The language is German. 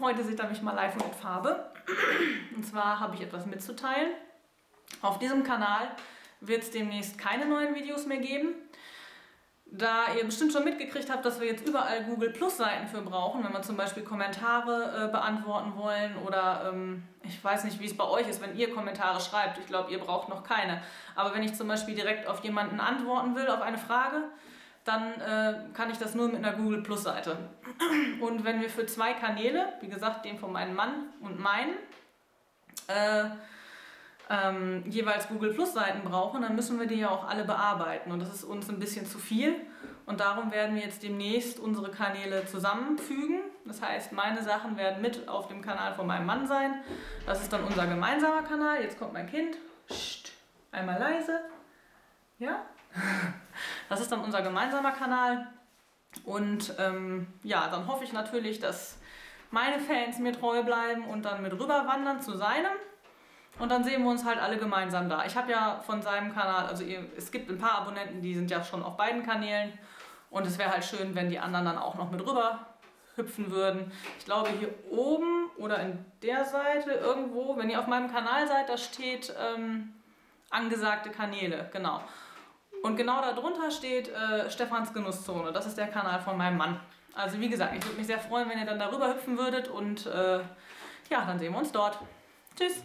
Heute seht ihr mich mal live und mit Farbe. Und zwar habe ich etwas mitzuteilen. Auf diesem Kanal wird es demnächst keine neuen Videos mehr geben. Da ihr bestimmt schon mitgekriegt habt, dass wir jetzt überall Google Plus Seiten für brauchen, wenn wir zum Beispiel Kommentare äh, beantworten wollen oder ähm, ich weiß nicht, wie es bei euch ist, wenn ihr Kommentare schreibt. Ich glaube, ihr braucht noch keine. Aber wenn ich zum Beispiel direkt auf jemanden antworten will, auf eine Frage, dann äh, kann ich das nur mit einer Google Plus Seite. Und wenn wir für zwei Kanäle, wie gesagt, den von meinem Mann und meinen, äh, ähm, jeweils Google Plus Seiten brauchen, dann müssen wir die ja auch alle bearbeiten und das ist uns ein bisschen zu viel und darum werden wir jetzt demnächst unsere Kanäle zusammenfügen. Das heißt, meine Sachen werden mit auf dem Kanal von meinem Mann sein. Das ist dann unser gemeinsamer Kanal. Jetzt kommt mein Kind. Psst, einmal leise. Ja? Das ist dann unser gemeinsamer Kanal. Und ähm, ja, dann hoffe ich natürlich, dass meine Fans mir treu bleiben und dann mit rüberwandern zu seinem. Und dann sehen wir uns halt alle gemeinsam da. Ich habe ja von seinem Kanal, also ihr, es gibt ein paar Abonnenten, die sind ja schon auf beiden Kanälen. Und es wäre halt schön, wenn die anderen dann auch noch mit rüber hüpfen würden. Ich glaube hier oben oder in der Seite irgendwo, wenn ihr auf meinem Kanal seid, da steht ähm, angesagte Kanäle, genau. Und genau darunter steht äh, Stefans Genusszone. Das ist der Kanal von meinem Mann. Also wie gesagt, ich würde mich sehr freuen, wenn ihr dann darüber hüpfen würdet und äh, ja, dann sehen wir uns dort. Tschüss!